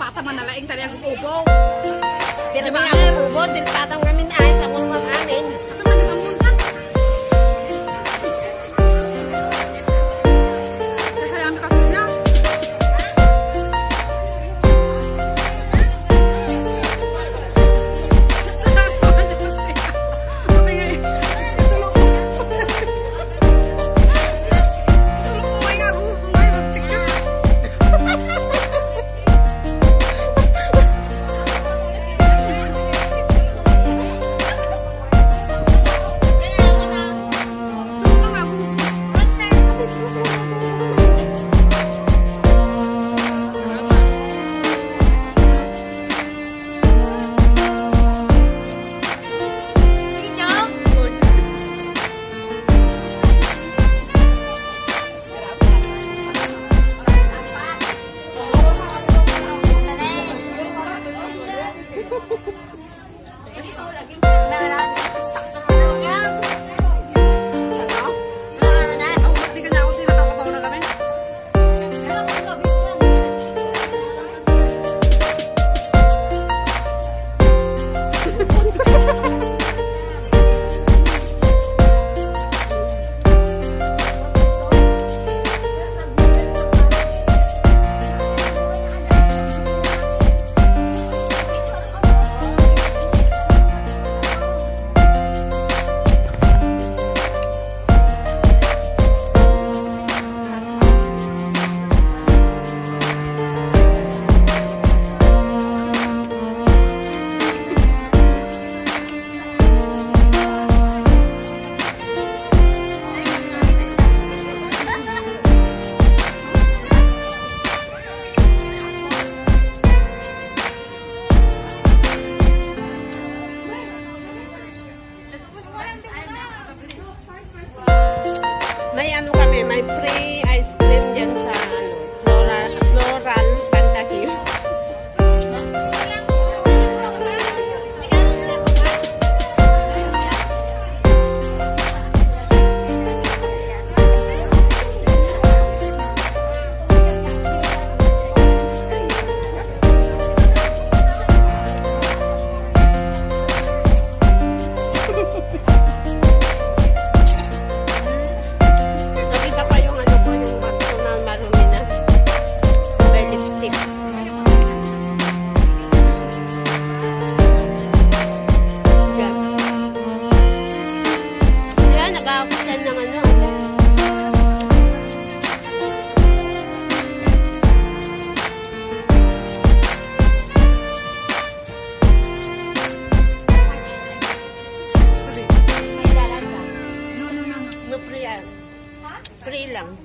pata man nalaing tali ang ubo. Pero mga ubo, diltatang kami na ay sa mga anin. Gusto lagi. my friend. Free lang.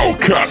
Cut.